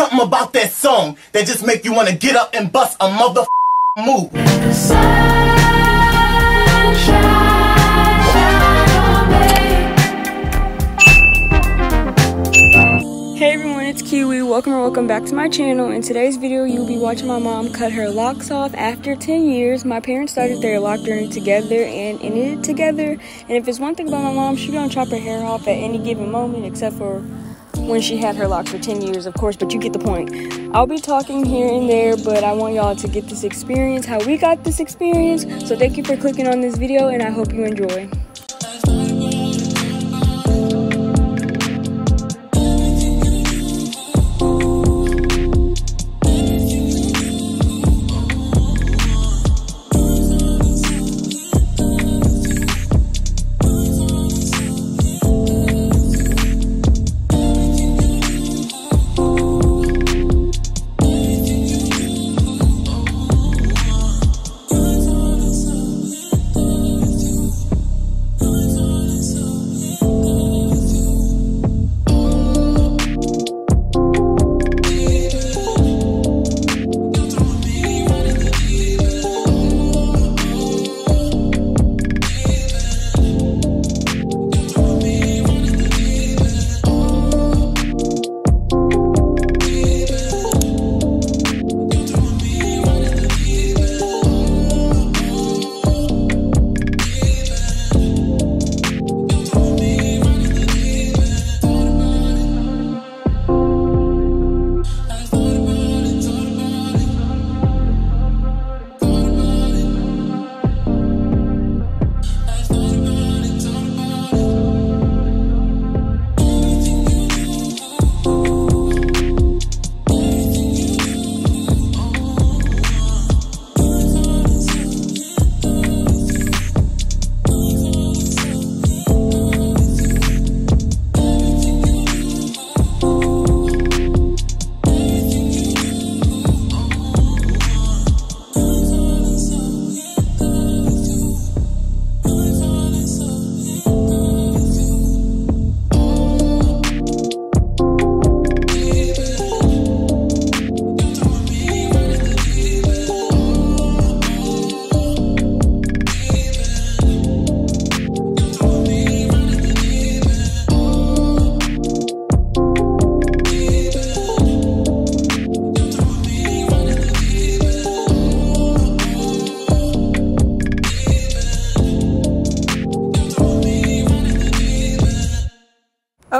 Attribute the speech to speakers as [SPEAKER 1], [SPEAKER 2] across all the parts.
[SPEAKER 1] something about that song that just make you wanna get up and bust a mother move.
[SPEAKER 2] Hey everyone, it's Kewe. Welcome or welcome back to my channel. In today's video, you'll be watching my mom cut her locs off after 10 years. My parents started their lock journey together and ended it together. And if it's one thing about my mom, she don't chop her hair off at any given moment except for when she had her locs for 10 years, of course, but you get the point. I'll be talking here and there, but I want y'all to get this experience, how we got this experience. So thank you for clicking on this video, and I hope you enjoy.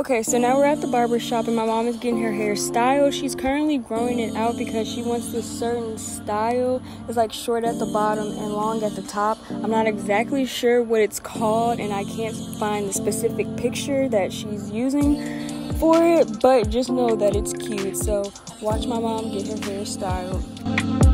[SPEAKER 2] Okay, so now we're at the barber shop and my mom is getting her hair styled. She's currently growing it out because she wants this certain style. It's like short at the bottom and long at the top. I'm not exactly sure what it's called and I can't find the specific picture that she's using for it, but just know that it's cute. So watch my mom get her hair styled.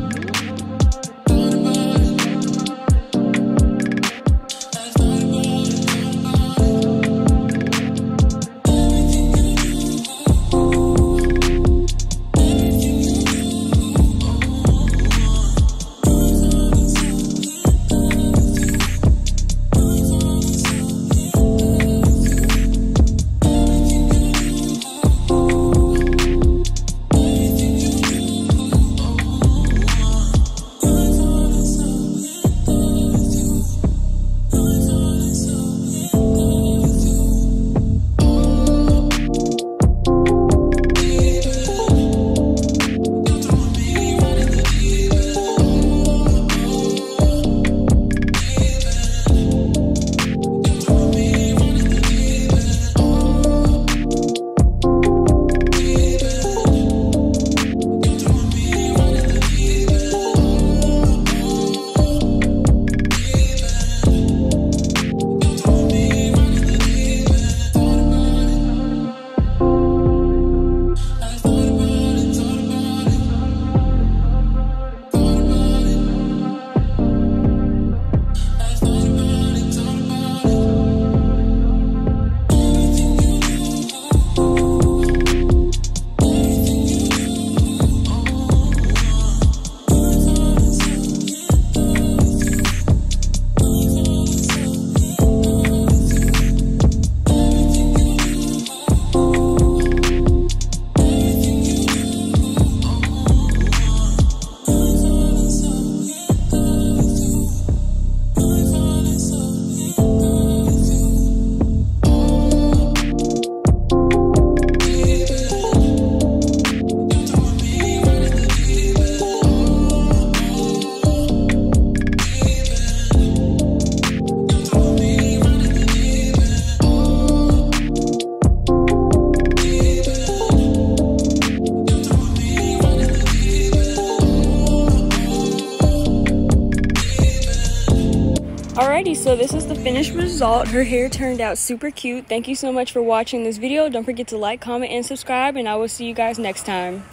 [SPEAKER 2] Alrighty, so this is the finished result. Her hair turned out super cute. Thank you so much for watching this video. Don't forget to like, comment, and subscribe, and I will see you guys next time.